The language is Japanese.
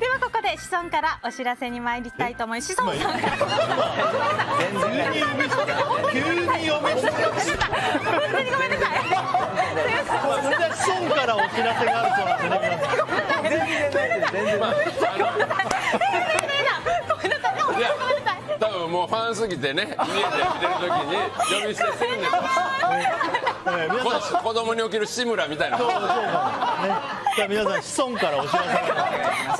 ではここで子孫からお知らせに参りたいと思います。子孫さんから。急に読みすぎ本当にごめんなさいそれは子孫からお知らせがあるそうなんでね。皆さんいや多分もうファンすぎてね家で見てる時に呼び捨てするんですよ子供に起きる志村みたいな。そうそうも皆さん子孫からお知らせがす